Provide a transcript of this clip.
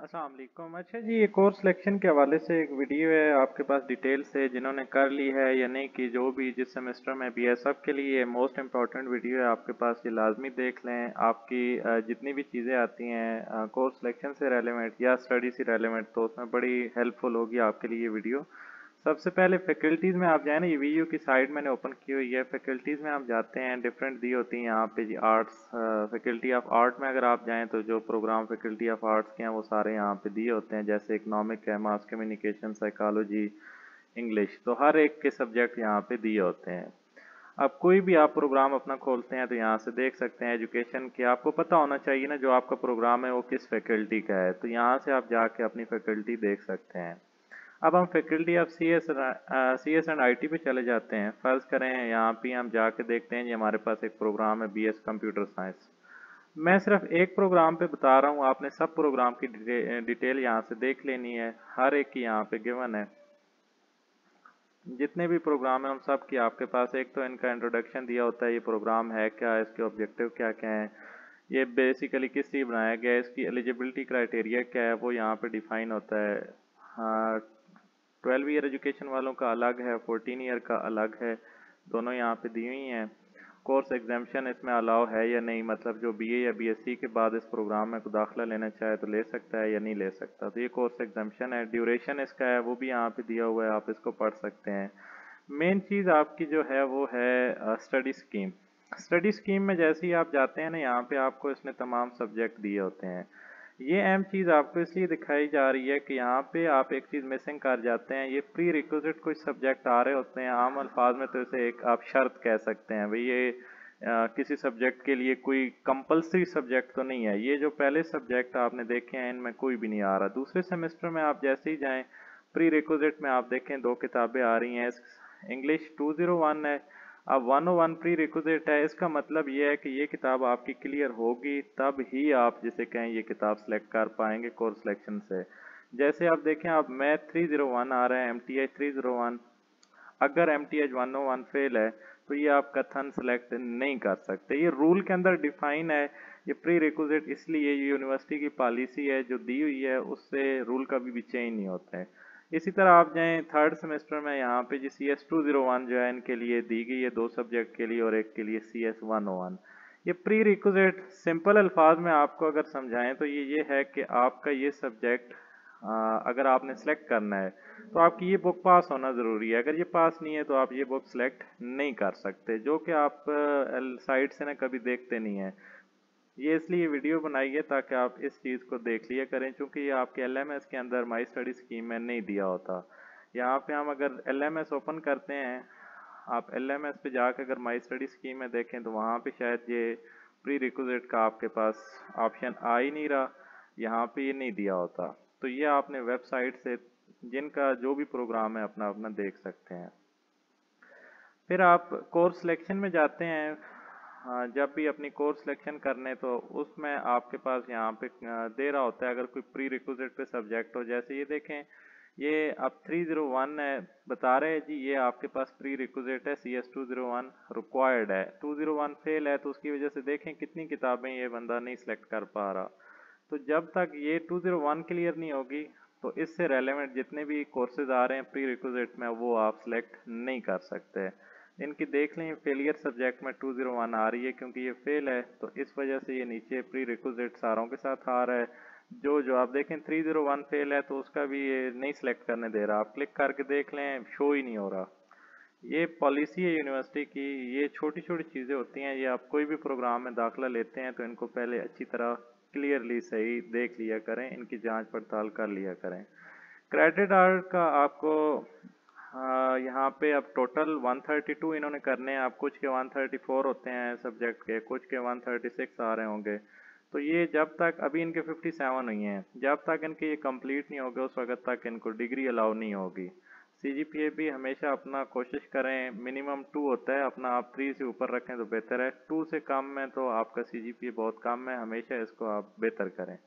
वालेकुम अच्छा जी ये कोर्स सिलेक्शन के हवाले से एक वीडियो है आपके पास डिटेल से जिन्होंने कर ली है या नहीं कि, जो भी जिस सेमेस्टर में भी है सब के लिए मोस्ट इंपॉर्टेंट वीडियो है आपके पास। ये लाजमी देख लें, आपकी जितनी भी चीज़ें आती हैं कोर्स सिलेक्शन से रेलिवेंट या स्टडी से रेलिवेंट तो उसमें बड़ी हेल्पफुल होगी आपके लिए ये वीडियो सबसे पहले फैकल्टीज़ में आप जाए ना, ये वीडियो की साइड मैंने ओपन की हुई है। फैकल्टीज़ में आप जाते हैं डिफरेंट दी होती हैं यहाँ पे जी आर्ट्स फैकल्टी ऑफ़ आर्ट में अगर आप जाएँ तो जो प्रोग्राम फैकल्टी ऑफ़ आर्ट्स के हैं वो सारे यहाँ पे दिए होते हैं, जैसे इकनॉमिक है मास कम्युनिकेशन साइकोलॉजी इंग्लिश तो हर एक के सब्जेक्ट यहाँ पे दिए होते हैं। अब कोई भी आप प्रोग्राम अपना खोलते हैं तो यहाँ से देख सकते हैं एजुकेशन के। आपको पता होना चाहिए ना जो आपका प्रोग्राम है वो किस फैकल्टी का है तो यहाँ से आप जाके अपनी फैकल्टी देख सकते हैं। अब हम faculty of C S C S and I T पे चले जाते हैं। फ़र्ज़ करें यहाँ पे हम जाके देखते हैं ये हमारे पास एक प्रोग्राम है बी एस कंप्यूटर साइंस मैं सिर्फ़ एक प्रोग्राम पे बता रहा हूँ, आपने सब प्रोग्राम की डिटेल यहाँ से देख लेनी है। हर एक की यहाँ पे गिवन है। जितने भी प्रोग्राम है, हम सब की आपके पास, एक तो इनका इंट्रोडक्शन दिया होता है, ये प्रोग्राम है क्या, इसके ऑब्जेक्टिव क्या क्या हैं, ये बेसिकली किस लिए बनाया गया है, इसकी एलिजिबिलिटी क्राइटेरिया क्या है, वो यहाँ पे डिफाइन होता है। हाँ ट्वेल्व ईयर एजुकेशन वालों का अलग है, फोर्टीन ईयर का अलग है, दोनों यहाँ पे दी हुई हैं। कोर्स एग्जामेशन इसमें अलाउ है या नहीं? मतलब जो बीए या बीएससी के बाद इस प्रोग्राम में दाखिला लेना चाहे तो ले सकता है या नहीं ले सकता। तो ये कोर्स एग्जामेशन है, ड्यूरेशन इसका है, वो भी यहाँ पे दिया हुआ है, आप इसको पढ़ सकते हैं। मेन चीज़ आपकी जो है वो है स्टडी स्कीम। स्टडी स्कीम में जैसे ही आप जाते हैं ना, यहाँ पे आपको इसने तमाम सब्जेक्ट दिए होते हैं। ये अहम चीज़ आपको इसलिए दिखाई जा रही है कि यहाँ पे आप एक चीज़ मिसिंग कर जाते हैं। ये प्री रिक्विजिट कुछ सब्जेक्ट आ रहे होते हैं आम अल्फाज में तो इसे एक आप शर्त कह सकते हैं। भाई ये आ, किसी सब्जेक्ट के लिए कोई कंपलसरी सब्जेक्ट तो नहीं है। ये जो पहले सब्जेक्ट आपने देखे हैं इनमें कोई भी नहीं आ रहा। दूसरे सेमेस्टर में आप जैसे ही जाएँ प्री रिक्विजिट में आप देखें दो किताबें आ रही हैं। इंग्लिश टू ज़ीरो वन है। अब one O one prerequisite है, इसका मतलब ये है कि ये किताब आपकी क्लियर होगी, तब ही आप जिसे कहें ये किताब सेलेक्ट कर पाएँगे कोर्स सिलेक्शन से। जैसे आप देखें आप मैथ थ्री ज़ीरो वन आ रहा है एम टी एच थ्री अगर M T H one fail है तो ये आप कथन सेलेक्ट नहीं कर सकते। ये रूल के अंदर डिफाइन है, ये प्री रिक्विजिट इसलिए यूनिवर्सिटी की पॉलिसी है, जो दी हुई है, उससे रूल कभी भी चेंज नहीं होता। है इसी तरह आप जाएँ थर्ड सेमेस्टर में यहाँ पे जी C S two zero one जो है, इनके लिए दी गई है दो सब्जेक्ट के लिए और एक के लिए C S one O one ये प्री रिक्विजिट सिंपल अल्फाज में आपको अगर समझाएँ तो ये ये है कि आपका ये सब्जेक्ट अगर आपने सेलेक्ट करना है तो आपकी ये बुक पास होना ज़रूरी है। अगर ये पास नहीं है तो आप ये बुक सेलेक्ट नहीं कर सकते, जो कि आप साइड से ना कभी देखते नहीं हैं। ये इसलिए वीडियो बनाई है ताकि आप इस चीज़ को देख लिया करें, क्योंकि ये आपके एलएमएस के अंदर माई स्टडी स्कीम में नहीं दिया होता। यहाँ पे हम अगर एलएमएस ओपन करते हैं, आप एल एम एस पे जाकर अगर माई स्टडी स्कीम में देखें तो वहाँ पे शायद ये प्री रिक्विजिट का आपके पास ऑप्शन आ ही नहीं रहा। यहाँ पे ये नहीं दिया होता। तो ये आपने वेबसाइट से जिनका जो भी प्रोग्राम है अपना अपना देख सकते हैं। फिर आप कोर्स सिलेक्शन में जाते हैं हाँ जब भी अपनी कोर्स सिलेक्शन करने तो उसमें आपके पास यहाँ पे दे रहा होता है, अगर कोई प्री रिक्विजिट पे सब्जेक्ट हो। जैसे ये देखें, ये अब 301 है, बता रहे हैं जी, ये आपके पास प्री रिक्विजिट है C S two zero one required है। 201 फेल है तो उसकी वजह से देखें कितनी किताबें ये बंदा नहीं सिलेक्ट कर पा रहा। तो जब तक ये 201 क्लियर नहीं होगी तो इससे रेलिवेंट जितने भी कोर्सेज आ रहे हैं प्री रिक्विजिट में, वो आप सिलेक्ट नहीं कर सकते। इनकी देख लें फेलियर सब्जेक्ट में 201 आ रही है क्योंकि ये फेल है तो इस वजह से ये नीचे प्री रिक्विजिट सारों के साथ आ रहा है। जो जो आप देखें 301 फेल है तो उसका भी ये नहीं सिलेक्ट करने दे रहा। आप क्लिक करके देख लें शो ही नहीं हो रहा। ये पॉलिसी है यूनिवर्सिटी की, ये छोटी छोटी चीज़ें होती हैं, ये आप कोई भी प्रोग्राम में दाखिला लेते हैं तो इनको पहले अच्छी तरह क्लियरली सही देख लिया करें, इनकी जाँच पड़ताल कर लिया करें। क्रेडिट आर्ट का आपको यहाँ पे अब टोटल 132 इन्होंने करने हैं। आप कुछ के 134 होते हैं सब्जेक्ट के, कुछ के 136 आ रहे होंगे। तो ये जब तक, अभी इनके 57 हुई हैं। जब तक इनके ये कंप्लीट नहीं होगा, उस वक्त तक इनको डिग्री अलाउ नहीं होगी। सीजीपीए भी हमेशा अपना कोशिश करें। मिनिमम टू होता है, अपना आप थ्री से ऊपर रखें तो बेहतर है। टू से कम है तो आपका सीजीपीए बहुत कम है। हमेशा इसको आप बेहतर करें।